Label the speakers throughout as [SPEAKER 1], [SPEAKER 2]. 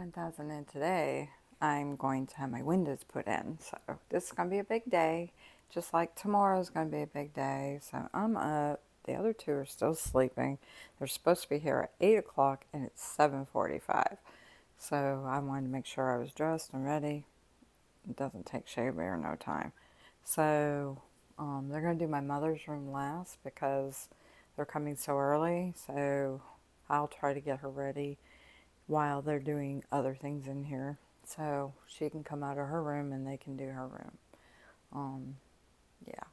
[SPEAKER 1] 1000 and today I'm going to have my windows put in. So this is going to be a big day, just like tomorrow is going to be a big day. So I'm up. The other two are still sleeping. They're supposed to be here at 8 o'clock and it's 7.45. So I wanted to make sure I was dressed and ready. It doesn't take Shea Bear no time. So um, they're going to do my mother's room last because they're coming so early. So I'll try to get her ready while they're doing other things in here. So she can come out of her room and they can do her room. Um, yeah.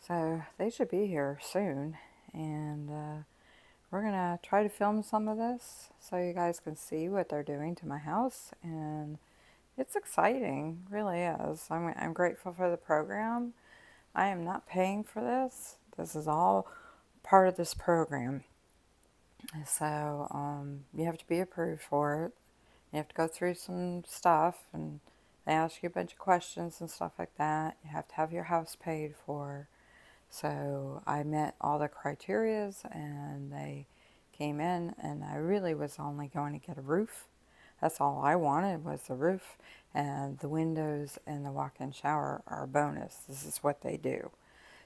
[SPEAKER 1] So they should be here soon. And uh, we're going to try to film some of this so you guys can see what they're doing to my house. And it's exciting, really is. I'm, I'm grateful for the program. I am not paying for this. This is all part of this program. So um, you have to be approved for it. You have to go through some stuff and they ask you a bunch of questions and stuff like that. You have to have your house paid for. So I met all the criterias and they came in and I really was only going to get a roof. That's all I wanted was the roof and the windows and the walk-in shower are a bonus. This is what they do.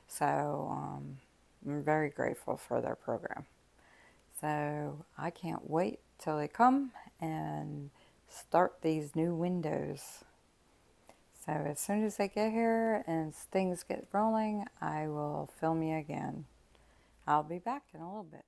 [SPEAKER 1] So um, I'm very grateful for their program. So I can't wait till they come and start these new windows. So as soon as they get here and things get rolling, I will film you again. I'll be back in a little bit.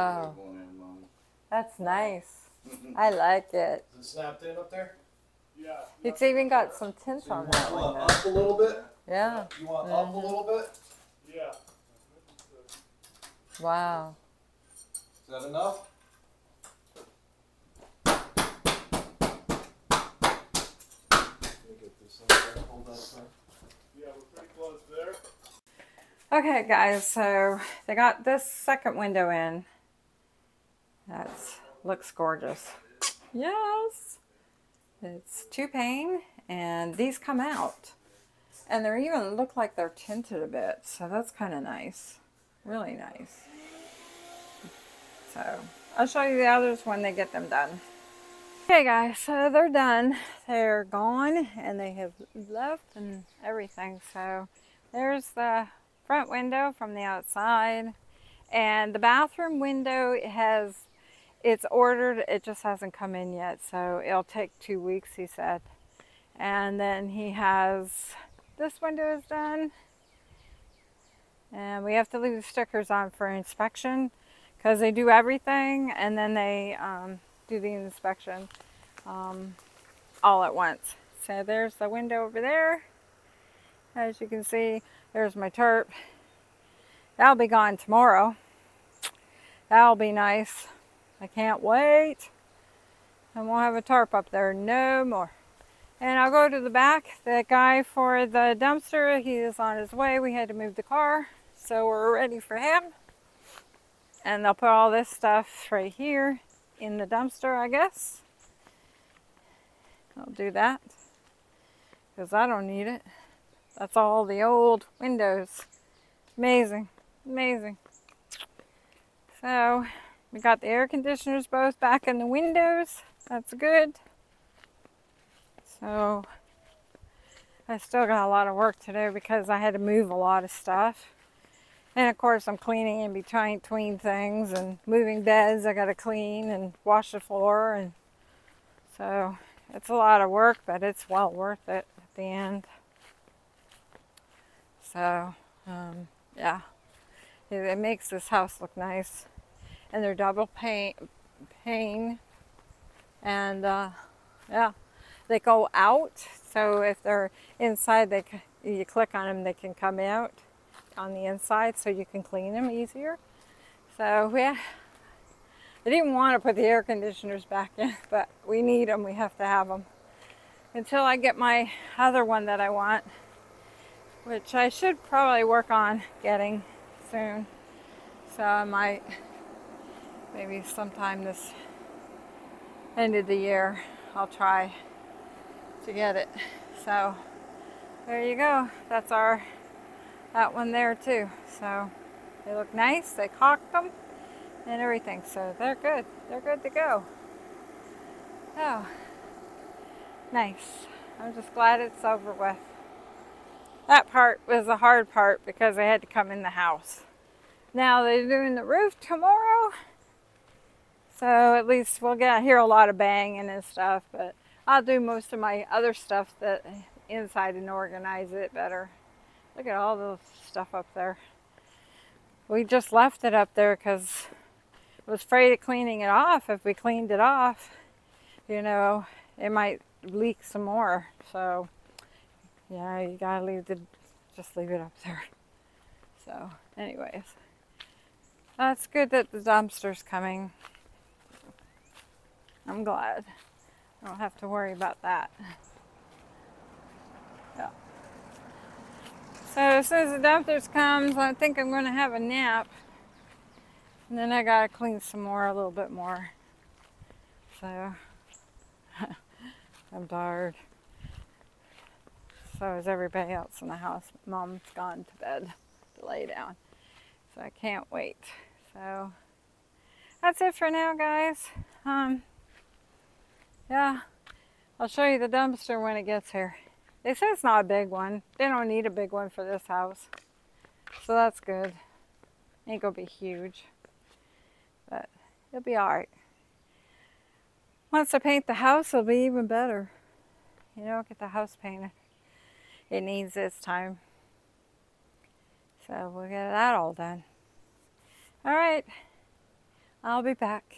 [SPEAKER 1] Oh, that's nice. I like it.
[SPEAKER 2] Is it snapped in up there?
[SPEAKER 3] Yeah.
[SPEAKER 1] It's even got some tint
[SPEAKER 2] So you
[SPEAKER 1] on
[SPEAKER 2] want
[SPEAKER 1] that
[SPEAKER 2] uh, up a little bit?
[SPEAKER 1] Yeah.
[SPEAKER 2] You want up a
[SPEAKER 1] Mhm.
[SPEAKER 2] little bit?
[SPEAKER 3] Yeah.
[SPEAKER 1] Wow.
[SPEAKER 2] Is that enough? Let me get this up. Hold that sir.
[SPEAKER 3] Yeah, we're pretty close there.
[SPEAKER 1] Okay, guys, so they got this second window in. That looks gorgeous. Yes. It's two pane, and these come out. And they even look like they're tinted a bit, so that's kind of nice. Really nice. So, I'll show you the others when they get them done. Okay guys, so they're done. They're gone, and they have left and everything, so there's the front window from the outside and the bathroom window has it's ordered it just hasn't come in yet so it'll take two weeks he said and then he has this window is done and we have to leave the stickers on for inspection because they do everything and then they um, do the inspection um, all at once so there's the window over there as you can see there's my tarp. That'll be gone tomorrow. That'll be nice. I can't wait. I won't have a tarp up there no more. And I'll go to the back. The guy for the dumpster, he is on his way. We had to move the car, so we're ready for him. And they'll put all this stuff right here in the dumpster, I guess. I'll do that because I don't need it. That's all the old windows. Amazing, amazing. So we got the air conditioners both back in the windows. That's good. So I still got a lot of work to do because I had to move a lot of stuff. And of course I'm cleaning in between, things and moving beds I got to clean and wash the floor and so it's a lot of work but it's well worth it at the end. So, um, yeah, it, it, makes this house look nice. And they're double pane, pane. and uh, yeah, they go out. So if they're inside, they you click on them, they can come out on the inside, so you can clean them easier. So yeah, I didn't want to put the air conditioners back in, but we need them. We have to have them until I get my other one that I want, which I should probably work on getting soon. So I might maybe sometime this end of the year I'll try to get it. So there you go. That's our that one there too. So they look nice. They caulked them and everything. So they're good. They're good to go. Oh, nice. I'm just glad it's over with. That part was the hard part because I had to come in the house. Now they're doing the roof tomorrow. So at least we'll get hear a lot of banging and stuff, but I'll do most of my other stuff that eh, inside and organize it better. Look at all the stuff up there. We just left it up there because I was afraid of cleaning it off. If we cleaned it off, you know, it might leak some more. So yeah, you gotta leave the just leave it up there. So anyways, that's good that the dumpster's coming. I'm glad. I don't have to worry about that. Yeah. So as soon as the dumpsters comes, I think I'm going to have a nap. And then I got to clean some more, a little bit more. So I'm tired. So is everybody else in the house. Mom's gone to bed to lay down. So I can't wait. So that's it for now, guys. Um, yeah, I'll show you the dumpster when it gets here. They say it's not a big one. They don't need a big one for this house. So that's good. Ain't gonna be huge. But it'll be alright. Once I paint the house, it'll be even better. You know, get the house painted. It needs this time. So we'll get that all done. Alright. I'll be back.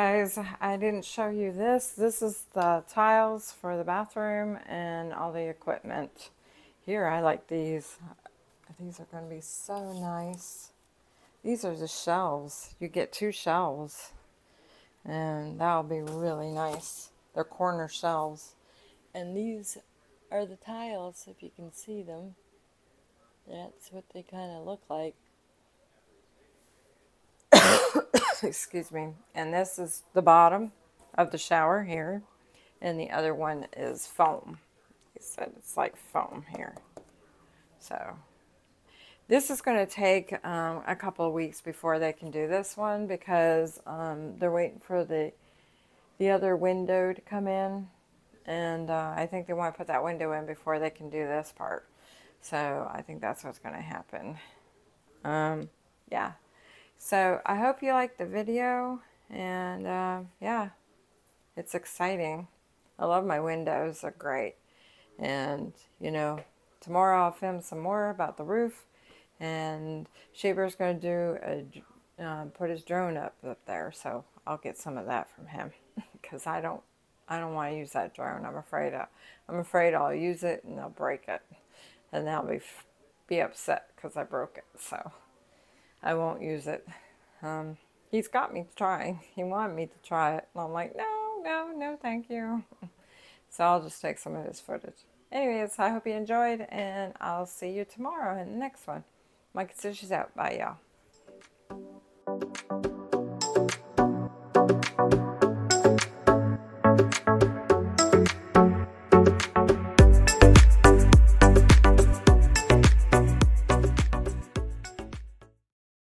[SPEAKER 1] Guys, I didn't show you this. This is the tiles for the bathroom and all the equipment. Here, I like these. These are going to be so nice. These are the shelves. You get two shelves. And that'll be really nice. They're corner shelves. And these are the tiles, if you can see them. That's what they kind of look like. excuse me. And this is the bottom of the shower here. And the other one is foam. He said it's like foam here. So this is going to take um, a couple of weeks before they can do this one because um, they're waiting for the the other window to come in and uh, I think they want to put that window in before they can do this part so I think that's what's going to happen um, yeah so I hope you liked the video and uh, yeah. It's exciting. I love my windows they're great. And you know tomorrow I'll film some more about the roof and Shaver's going to do a uh, put his drone up up there so I'll get some of that from him. Because I don't I don't want to use that drone I'm afraid I, I'm afraid I'll use it and I'll break it. And they'll be be upset because I broke it so I won't use it. Um, he's got me trying he wanted me to try it. And I'm like no no no thank you. So I'll just take some of his footage. Anyways I hope you enjoyed and I'll see you tomorrow in the next one. Mike Stitches out. Bye, y'all.